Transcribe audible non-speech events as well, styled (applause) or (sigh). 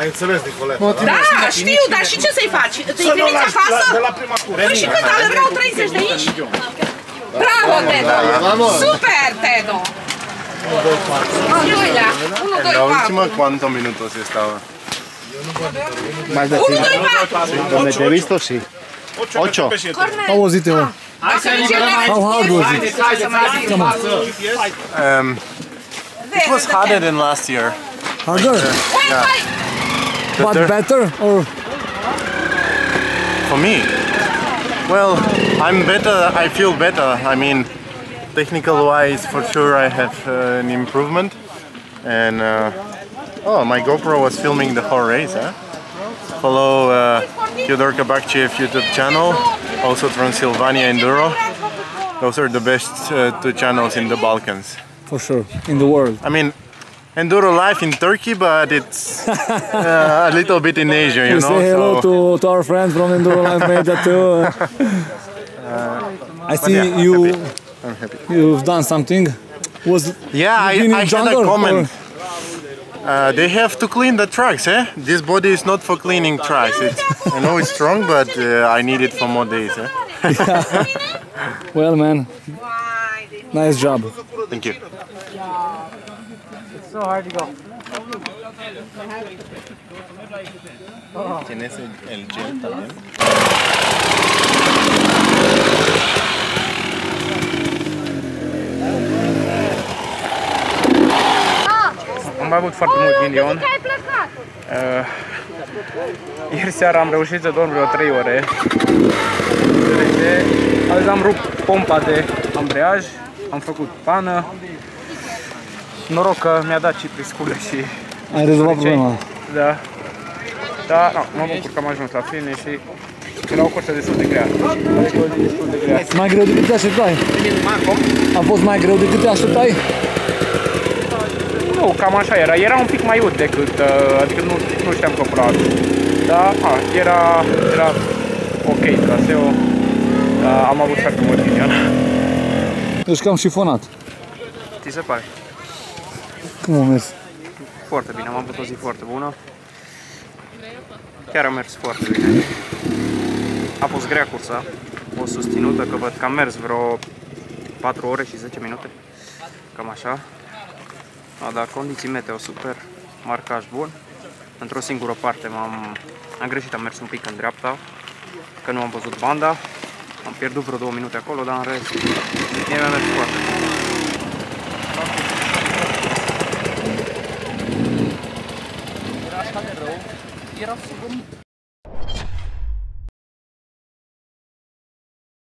Ai înțeles, Nicoleta? Da, știu, dar și ce să-i faci? Să nu trimiți lași acasă? la- de la prima cură. Păi și cât alergau 30 de aici? Bravo, Tedo! Super, Tedo! Al doilea, 1, 2, La 4. última, ¿cuántos minutos estaba? Más de 1, 2, 4. Donde te he visto, sí. Ocho. How was it? uh, How hard was it? Come on. Um, it was harder than last year. Harder? But better? Or For me, well, I'm better. I feel better. I mean, technical wise, for sure, I have uh, an improvement. And uh, oh, my GoPro was filming the whole race. Huh? Follow uh, Fyodor Kabakchev YouTube channel, also Transylvania Enduro. Those are the best uh, two channels in the Balkans. for sure, in the world. I mean, Enduro life in Turkey, but it's uh, a little bit in Asia, you You know. say hello so- to, to our friends from Enduro Life Media too. (laughs) I see yeah, I'm you I'm happy. you've done something. Was Yeah, I, you been in I had a comment. Uh, they have to clean the tracks, eh? This body is not for cleaning tracks. It's, I know it's strong, but uh, I need it for more days, eh? (laughs) Well, man, nice job. Thank you. ¿Tienes el, el gel también? Am avut foarte mult ghinion. Uh, ieri seara am reușit să dorm vreo 3 ore. De, azi am rupt pompa de ambreiaj, am făcut pană. Noroc că mi-a dat cipriscule și Ai rezolvat problema. da. Da, no, mă bucur că am ajuns la fine și era o cursă destul de grea. Adică o zi destul de grea. Mai greu decât te așteptai. A fost mai greu decât te așteptai? Nu, cam așa era. Era un pic mai ut decât, uh, adică nu, nu știam că pula Da, a, era, era ok traseu. Da, am avut foarte mult ghinion. Deci cam șifonat. Ți se pare? Cum a mers? Foarte bine, am avut o zi foarte bună. Chiar a mers foarte bine. A fost grea cursa, o susținută, că văd că am mers vreo 4 ore și 10 minute. Cam așa. A, da, condiții meteo super, marcaj bun. Într-o singură parte m-am am greșit, am mers un pic în dreapta, că nu am văzut banda. Am pierdut vreo 2 minute acolo, dar în rest, mie mi-a mers foarte bine. Roll. Get off the.